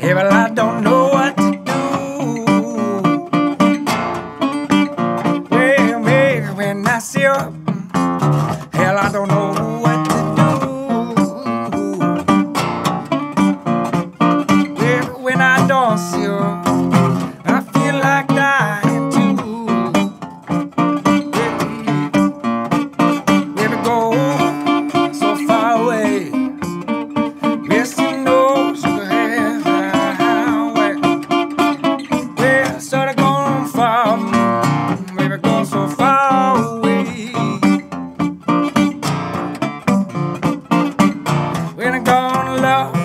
Yeah, well, I don't know what to do. Well, maybe when I see her, hell, I don't know what to do. Well, when I don't see her. love.